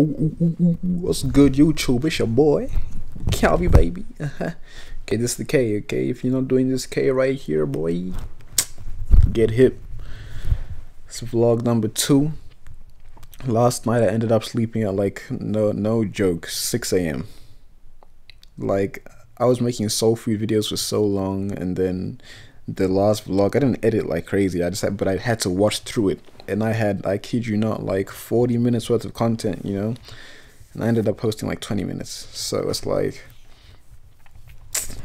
Ooh, ooh, ooh, what's good, YouTube? It's your boy, Kelvii, baby. Uh-huh. okay, this is the K, okay? If you're not doing this K right here, boy, get hip. It's vlog number two. Last night I ended up sleeping at like, no, no joke, 6 a.m. Like, I was making soul food videos for so long, and then the last vlog, I didn't edit like crazy. I just had, but I had to watch through it and I had, I kid you not, like 40 minutes worth of content, you know, and I ended up posting like 20 minutes. So it's like,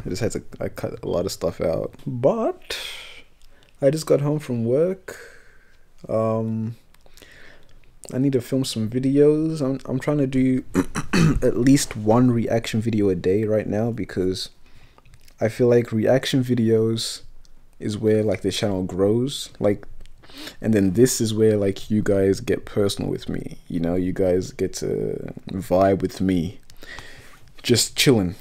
I just had to, I cut a lot of stuff out. But I just got home from work. Um, I need to film some videos. I'm, I'm trying to do at least one reaction video a day right now because I feel like reaction videos is where like the channel grows. Like and then this is where like you guys get personal with me you know you guys get to vibe with me just chilling.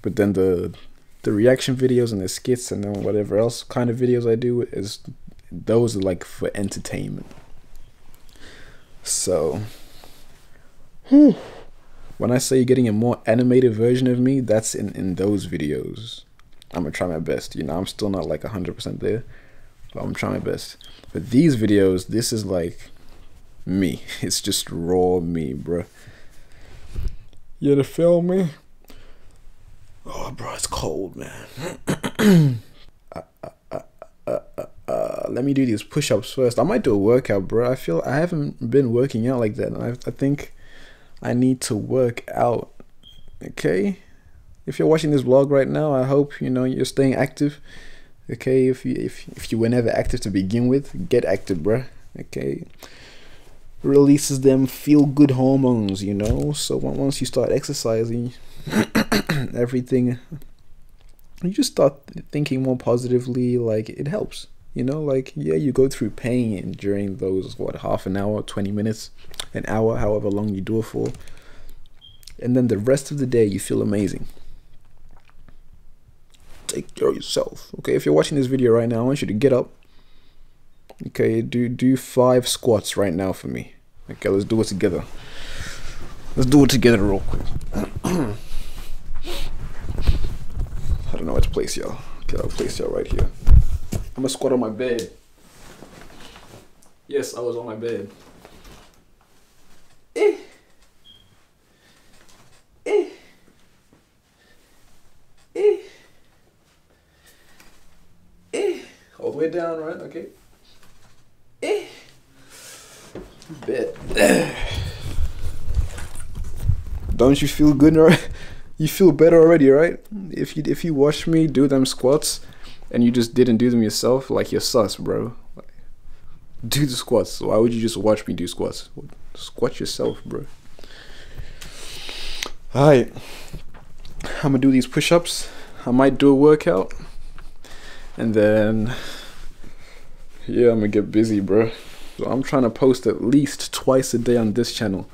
But then the the reaction videos and the skits and then whatever else kind of videos i do is those are like for entertainment. So when i say you're getting a more animated version of me that's in in those videos i'm gonna try my best you know i'm still not like 100% there but i'm trying my best but these videos, this is like me. It's just raw me, bro. You to feel me? Oh, bro, it's cold, man. uh, uh, uh, let me do these push-ups first. I might do a workout, bro. I feel I haven't been working out like that. I, I think I need to work out. Okay? If you're watching this vlog right now, I hope you know you're staying active okay? If you if, if you were never active to begin with get active bruh okay? Releases them feel good hormones you know? So once you start exercising everything you just start thinking more positively like it helps you know? Like yeah you go through pain during those what half an hour 20 minutes an hour however long you do it for and then the rest of the day you feel amazing take care of yourself. Okay, if you're watching this video right now, I want you to get up. Okay, do do five squats right now for me. Okay, let's do it together. Let's do it together real quick. I don't know where to place y'all. Okay, I'll place y'all right here. I'm gonna squat on my bed. Yes, I was on my bed. Eh. Eh. Eh. all the right? Okay. Eh. Bit. Don't you feel good, right? You feel better already, right? If you if you watch me do them squats, and you just didn't do them yourself, like you're sus, bro. do the squats. Why would you just watch me do squats? Squat yourself, bro. Alright. I'm gonna do these push ups. I might do a workout. And then yeah, I'm gonna get busy, bro. So I'm trying to post at least twice a day on this channel.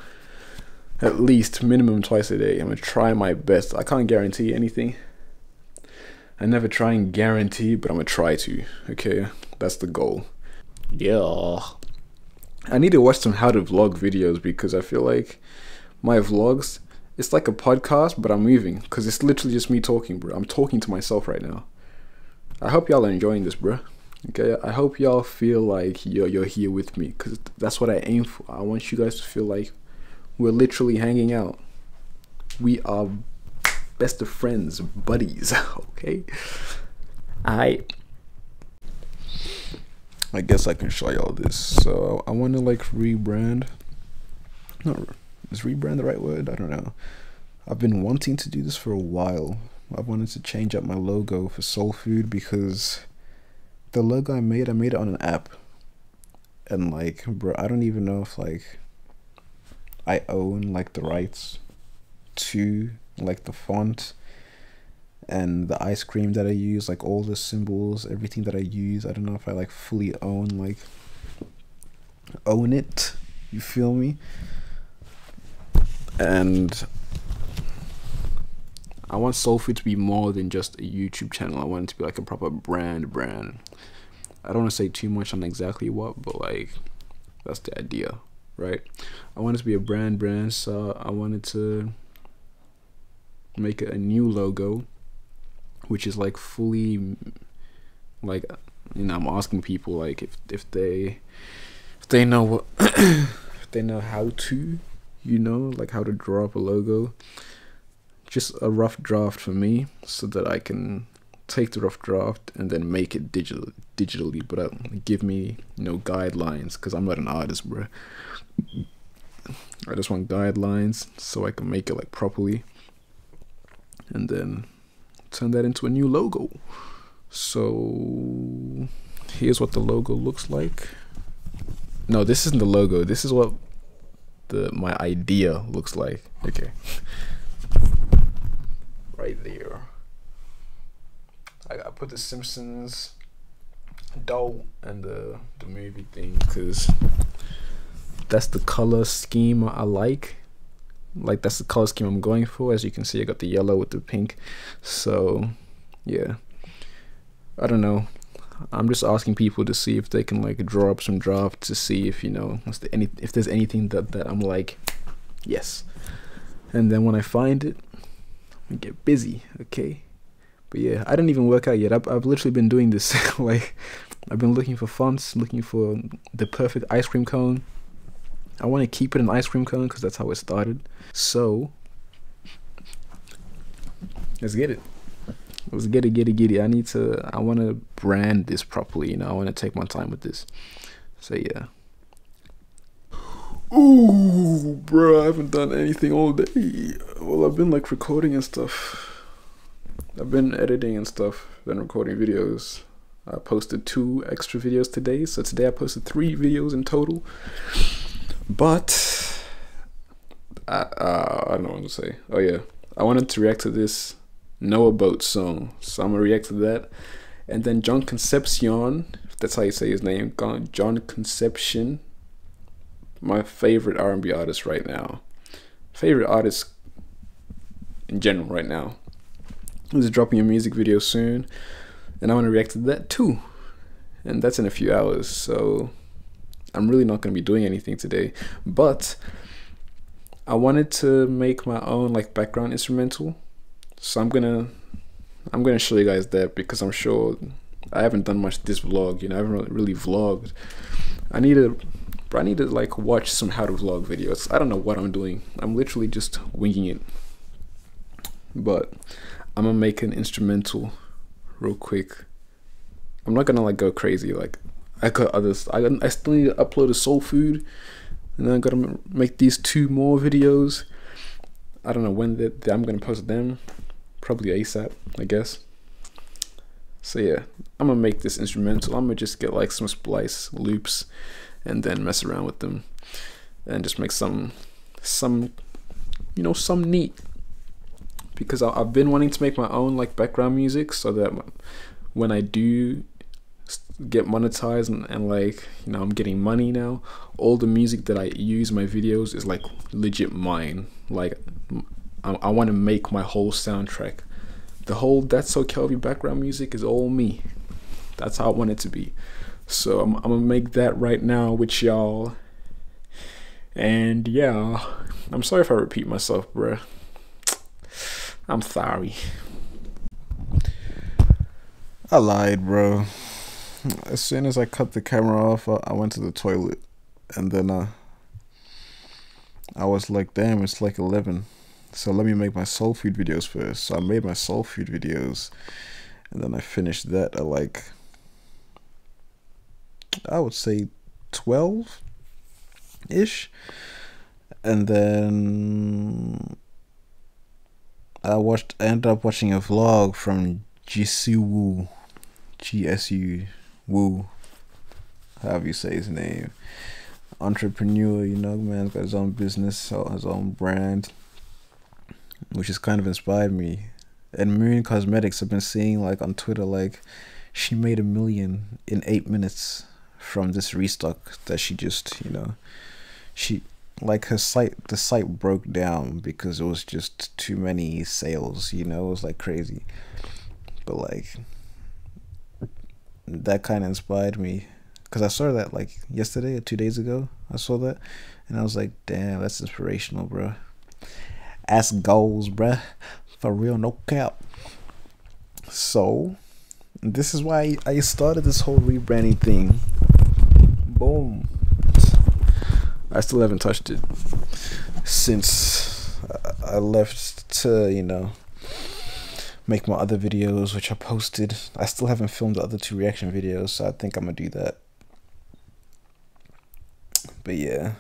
At least minimum twice a day. I'm gonna try my best. I can't guarantee anything. I never try and guarantee, but I'm gonna try to. Okay, that's the goal. Yeah. I need to watch some how to vlog videos because I feel like my vlogs, it's like a podcast, but I'm moving because it's literally just me talking, bro. I'm talking to myself right now. I hope y'all are enjoying this, bro. Okay, I hope y'all feel like you're you're here with me because that's what I aim for. I want you guys to feel like we're literally hanging out. We are best of friends, buddies. Okay, I. I guess I can show y'all this. So I want to like rebrand. No, is rebrand the right word? I don't know. I've been wanting to do this for a while. I wanted to change up my logo for Soul Food because the logo I made, I made it on an app. And like, bro, I don't even know if like I own like the rights to like the font and the ice cream that I use, like all the symbols, everything that I use. I don't know if I like fully own like own it. You feel me? And I want Soul Food to be more than just a YouTube channel. I want it to be like a proper brand brand. I don't want to say too much on exactly what, but like that's the idea. right? I want it to be a brand brand, so I wanted to make a new logo, which is like fully, like, you know, I'm asking people like if if they if they know what if they know how to, you know, like how to draw up a logo. Just a rough draft for me, so that I can take the rough draft and then make it digital digitally but uh, give me you know guidelines because i'm not an artist bro i just want guidelines so i can make it like properly and then turn that into a new logo. So here's what the logo looks like. No this isn't the logo. This is what the my idea looks like. Okay right there I, I put the Simpsons doll and the the movie thing because that's the color scheme I like. Like that's the color scheme I'm going for. As you can see, I got the yellow with the pink. So, yeah. I don't know. I'm just asking people to see if they can like draw up some drafts to see if you know if there's any if there's anything that that I'm like, yes. And then when I find it, I get busy. Okay. But yeah, I didn't even work out yet. I've, I've literally been doing this. like, I've been looking for fonts, looking for the perfect ice cream cone. I want to keep it an ice cream cone because that's how it started. So, let's get it. Let's get it, get it, get it. I need to, I want to brand this properly. You know, I want to take my time with this. So, yeah. Ooh, bro, I haven't done anything all day. Well, I've been like recording and stuff. I've been editing and stuff, been recording videos. I posted two extra videos today, so today I posted three videos in total. But I, uh, I don't know what to say. Oh yeah, I wanted to react to this Noah Boat song, so I'm gonna react to that. And then John Concepcion, if that's how you say his name, John Conception, my favorite R&B artist right now, favorite artist in general right now is dropping a music video soon, and I want to react to that too. And that's in a few hours, so I'm really not going to be doing anything today. But I wanted to make my own like background instrumental, so I'm gonna I'm gonna show you guys that because I'm sure I haven't done much this vlog. You know, I haven't really vlogged. I need to. I need to like watch some how to vlog videos. I don't know what I'm doing. I'm literally just winging it. But I'm gonna make an instrumental real quick. I'm not gonna like go crazy. Like I got others. I I still need to upload a soul food, and then I gotta make these two more videos. I don't know when that I'm gonna post them. Probably ASAP, I guess. So yeah, I'm gonna make this instrumental. I'm gonna just get like some splice loops, and then mess around with them, and just make some some you know some neat. Because I've been wanting to make my own like background music so that when I do get monetized and, and like you know I'm getting money now all the music that I use my videos is like legit mine. Like I, I want to make my whole soundtrack. The whole that's so Kelvii background music is all me. That's how I want it to be so I'm, I'm gonna make that right now with y'all and yeah I'm sorry if I repeat myself bruh I'm sorry. I lied, bro. As soon as I cut the camera off, I, went to the toilet. And then uh, I was like, damn, it's like 11. So let me make my soul food videos first. So I made my soul food videos. And then I finished that at like, I would say 12 ish. And then I watched. I ended up watching a vlog from Jisoo Woo, G S U Woo, however you say his name. Entrepreneur, you know, man's got his own business, his own brand, which has kind of inspired me. And Moon Cosmetics, I've been seeing like on Twitter, like she made a million in eight minutes from this restock that she just, you know, she like her site the site broke down because it was just too many sales you know it was like crazy but like that kind of inspired me because i saw that like yesterday or two days ago I saw that, and I was like, damn, that's inspirational, bro. Ask goals, bruh. For real, no cap. So, this is why I started this whole rebranding thing. Boom. I still haven't touched it since I left to, you know, make my other videos, which I posted. I still haven't filmed the other two reaction videos, so I think I'm gonna do that. But yeah.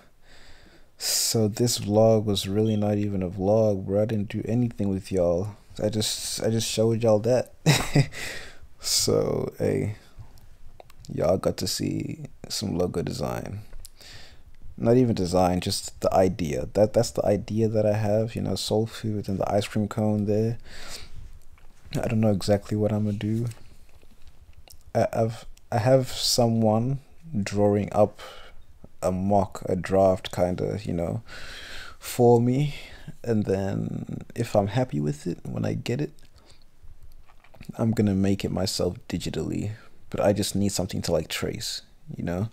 So this vlog was really not even a vlog, bro. I didn't do anything with y'all. I just I just showed y'all that. so hey, y'all got to see some logo design. Not even design, just the idea. That that's the idea that I have. You know, soul food and the ice cream cone there. I don't know exactly what I'm gonna do. I, I've I have someone drawing up a mock, a draft kind of, you know, for me. And then if I'm happy with it when I get it, I'm going to make it myself digitally. But I just need something to like trace, you know?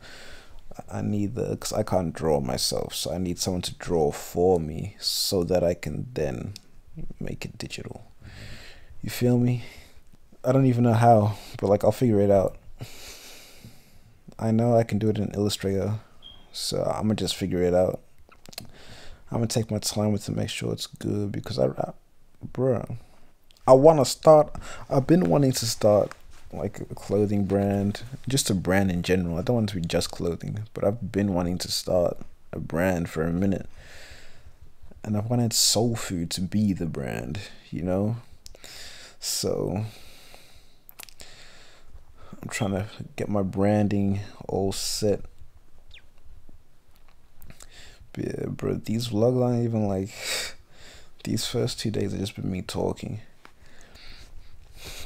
I need the, because I can't draw myself. So I need someone to draw for me so that I can then make it digital. You feel me? I don't even know how, but like I'll figure it out. I know I can do it in Illustrator so I'm gonna just figure it out. I'm gonna take my time with to make sure it's good because I, I bro, I want to start. I've been wanting to start like a clothing brand, just a brand in general. I don't want to be just clothing, but I've been wanting to start a brand for a minute. And I wanted soul food to be the brand, you know? So I'm trying to get my branding all set yeah, bro, these vlogs aren't even like these first two days have just been me talking.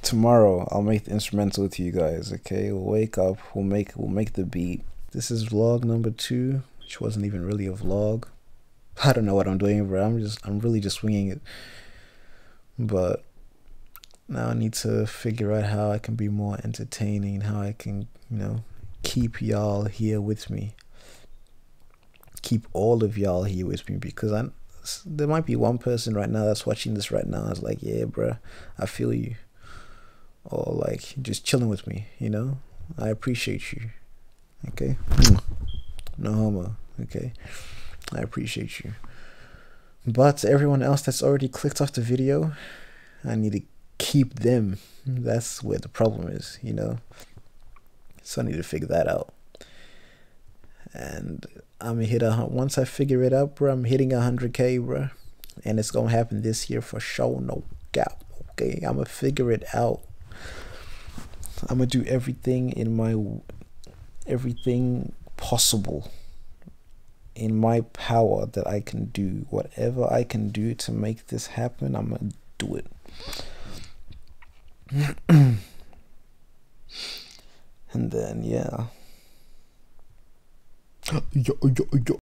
Tomorrow I'll make the instrumental with you guys, okay? We'll wake up, we'll make we'll make the beat. This is vlog number two, which wasn't even really a vlog. I don't know what I'm doing, but I'm just I'm really just swinging it. But now I need to figure out how I can be more entertaining, how I can, you know, keep y'all here with me keep all of y'all here with me because I there might be one person right now that's watching this right now. It's like, yeah, bro, I feel you, or like just chilling with me. You know, I appreciate you. Okay, hmm. no homo. Okay, I appreciate you. But everyone else that's already clicked off the video, I need to keep them. That's where the problem is, you know. So I need to figure that out. And I'm gonna hit a once I figure it out, bro. I'm hitting a hundred k, bro, and it's gonna happen this year for sure. No gap. Okay, I'm gonna figure it out. I'm gonna do everything in my everything possible in my power that I can do. Whatever I can do to make this happen, I'm gonna do it. and then yeah. Yo, yo, yo.